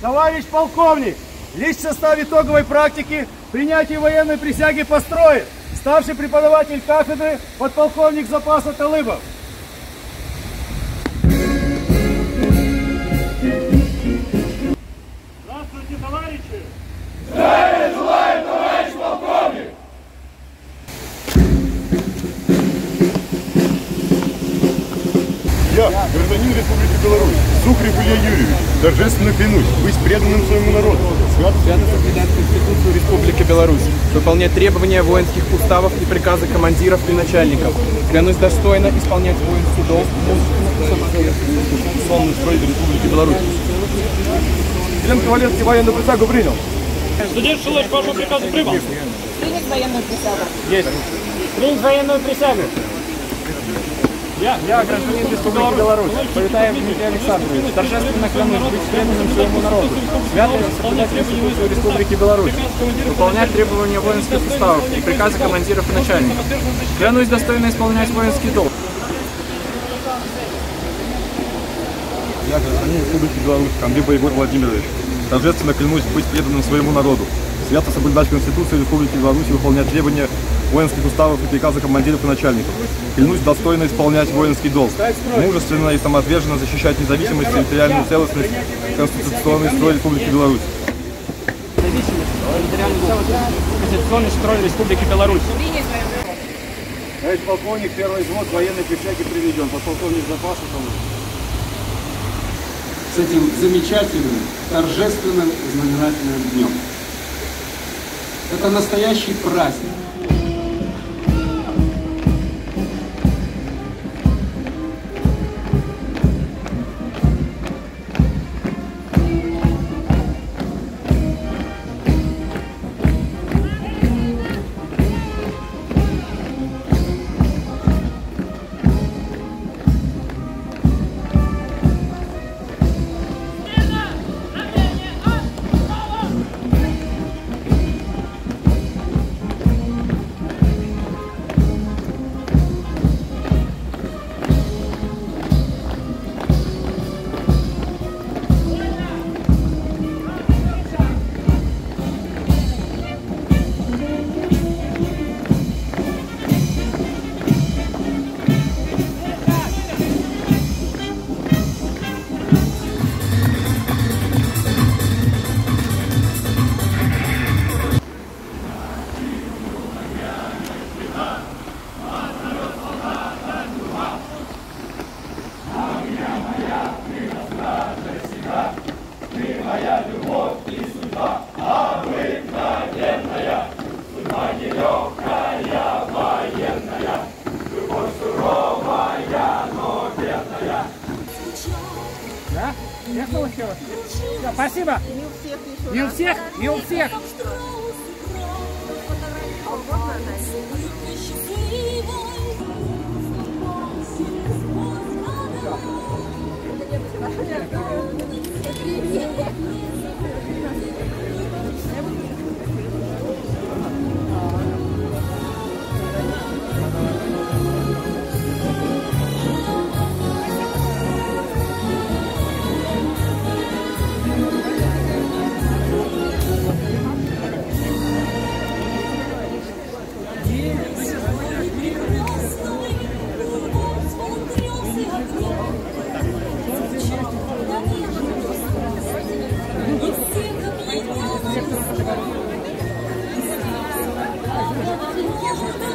Товарищ полковник, лишь в составе итоговой практики принятие военной присяги построит Старший преподаватель кафедры подполковник запаса Талыбов. Я, гражданин Республики Беларусь, Сухарев Илья Юрьевич, торжественно клянусь быть преданным своему народу, свято Свято соблюдать Конституцию Республики Беларусь, выполнять требования воинских уставов и приказы командиров и начальников. Клянусь достойно исполнять воинский долг, мужественно, самоотверженно. конституционный строй Республики Беларусь. Член Ковалевский военную присягу принял. Студент Шилович, по вашему приказу прибыл. Принять военную присягу. Есть. Принять военную присягу. Я, гражданин Республики Беларусь, Полетаев Дмитрий Александрович, торжественно клянусь быть преданным своему народу, свято соблюдать Конституцию Республики Беларусь, выполнять требования воинских уставов и приказы командиров и начальников. Клянусь достойно исполнять воинский долг. Я, гражданин Республики Беларусь, Камбиба Егор Владимирович, торжественно клянусь быть преданным своему народу, свято соблюдать Конституцию Республики Беларусь и выполнять требования воинских уставов и приказы командиров и начальников. Клянусь достойно исполнять воинский долг, мужественно и самоотверженно защищать независимость, территориальную целостность, конституционный строй Республики Беларусь. Конституционный строй Республики Беларусь. Товарищ полковник, первый взвод военной присяги приведен. Подполковник запаса Талыбов. с этим замечательным, торжественным и знаменательным днем. Это настоящий праздник. Я получила. Да, спасибо. Не у всех еще. Не у всех, не у всех. Yeah.